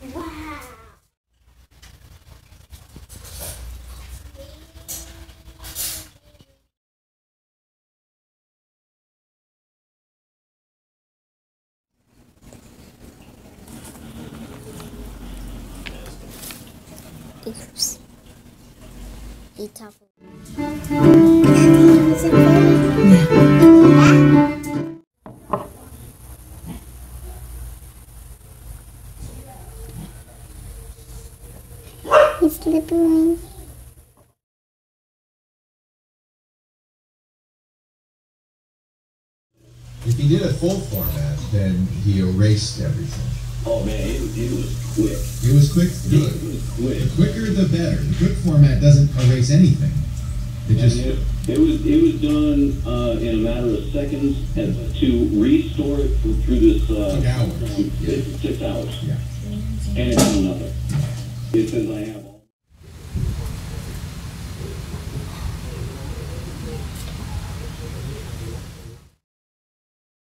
Wow. Oops. Eat apple. Slippery. If he did a full format, then he erased everything. Oh man, it, it was quick. It was quick, Good. It was quick. The quicker the better. The quick format doesn't erase anything. It And just, it, it was it was done uh, in a matter of seconds, and to restore it through, through this uh, Took hours. program, it took six hours, yeah. and it did nothing. It says I have